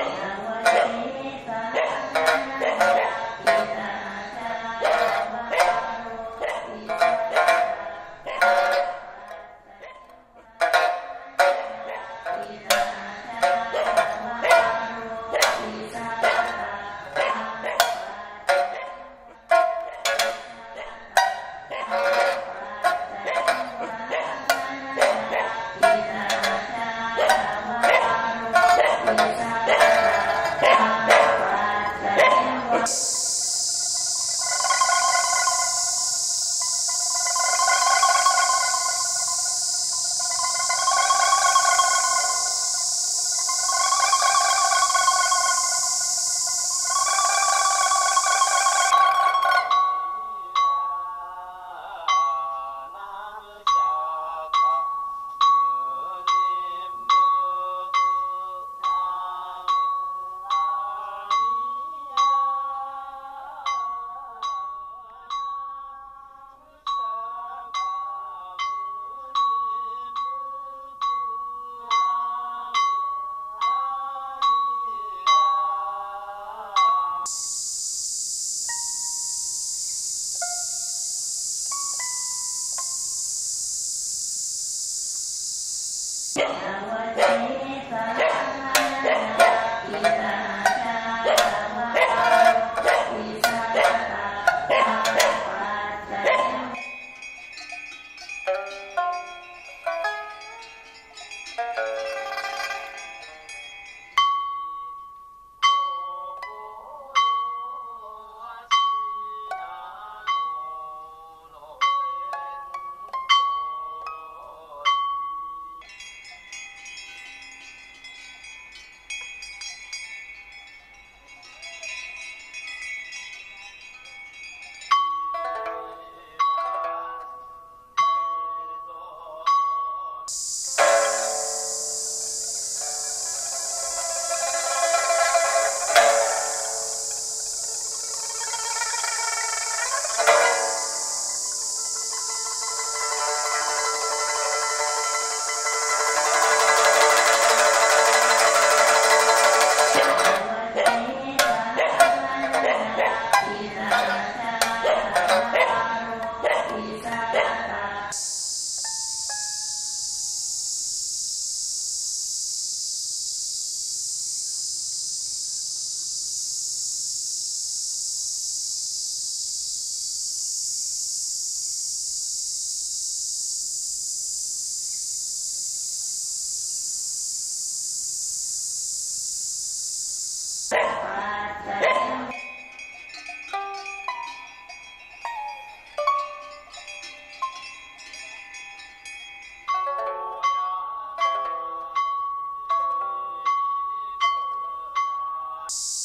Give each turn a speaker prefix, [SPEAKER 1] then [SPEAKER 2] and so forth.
[SPEAKER 1] Stop. Boom. ます。ます。